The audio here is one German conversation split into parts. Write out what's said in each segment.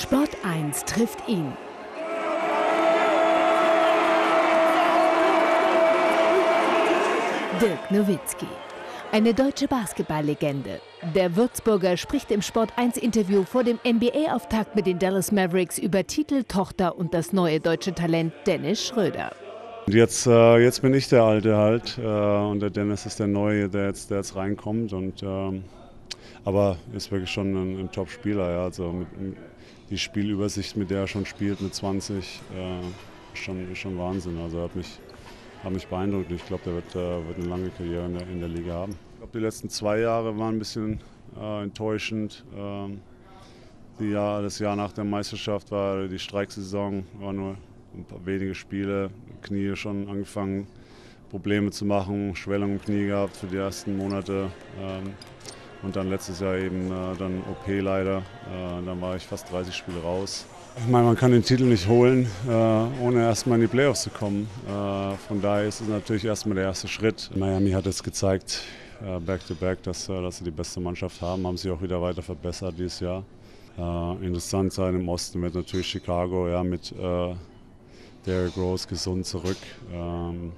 Sport 1 trifft ihn. Dirk Nowitzki. Eine deutsche Basketballlegende. Der Würzburger spricht im Sport 1 Interview vor dem NBA-Auftakt mit den Dallas Mavericks über Titel, Tochter und das neue deutsche Talent Dennis Schröder. Jetzt, äh, jetzt bin ich der Alte halt äh, und der Dennis ist der Neue, der jetzt, der jetzt reinkommt. Und, ähm, aber ist wirklich schon ein, ein Top-Spieler. Ja. Also mit, die Spielübersicht, mit der er schon spielt, mit 20, äh, schon, schon Wahnsinn. Also hat mich, hat mich beeindruckt. Ich glaube, der wird, äh, wird, eine lange Karriere in der, in der Liga haben. Ich glaube, die letzten zwei Jahre waren ein bisschen äh, enttäuschend. Ähm, Jahr, das Jahr nach der Meisterschaft war die Streiksaison, war nur ein paar wenige Spiele, Knie schon angefangen, Probleme zu machen, Schwellung im Knie gehabt für die ersten Monate. Ähm, und dann letztes Jahr eben äh, dann OP leider. Äh, dann war ich fast 30 Spiele raus. Ich meine, man kann den Titel nicht holen, äh, ohne erstmal in die Playoffs zu kommen. Äh, von daher ist es natürlich erstmal der erste Schritt. Miami hat es gezeigt, back-to-back, -back, dass, äh, dass sie die beste Mannschaft haben, haben sie auch wieder weiter verbessert dieses Jahr. Äh, interessant sein im Osten wird natürlich Chicago ja, mit Derrick Rose gesund zurück. Ähm,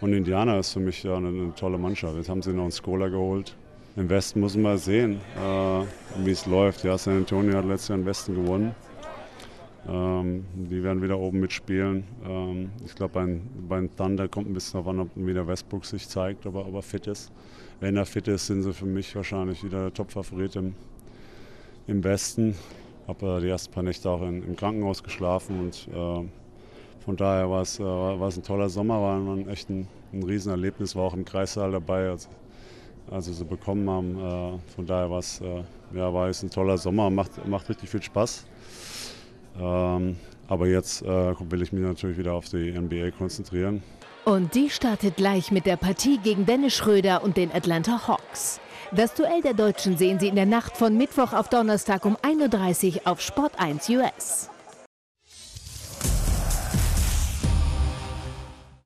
und Indiana ist für mich ja eine, eine tolle Mannschaft. Jetzt haben sie noch einen Scholar geholt. Im Westen muss man mal sehen, äh, wie es läuft. Ja, San Antonio hat letztes Jahr im Westen gewonnen. Ähm, die werden wieder oben mitspielen. Ähm, ich glaube, beim, beim Thunder kommt ein bisschen darauf an, ob wieder Westbrook sich zeigt, ob er, ob er fit ist. Wenn er fit ist, sind sie für mich wahrscheinlich wieder der Top-Favorit im, im Westen. Habe äh, die ersten paar Nächte auch in, im Krankenhaus geschlafen und äh, von daher war es, äh, ein toller Sommer, war ein, echt ein, ein Riesenerlebnis, war auch im Kreissaal dabei. Also also sie bekommen haben. Äh, von daher war es äh, ja, war es ein toller Sommer, macht, macht richtig viel Spaß. Ähm, aber jetzt äh, will ich mich natürlich wieder auf die NBA konzentrieren. Und die startet gleich mit der Partie gegen Dennis Schröder und den Atlanta Hawks. Das Duell der Deutschen sehen Sie in der Nacht von Mittwoch auf Donnerstag um 1.30 Uhr auf Sport 1 US.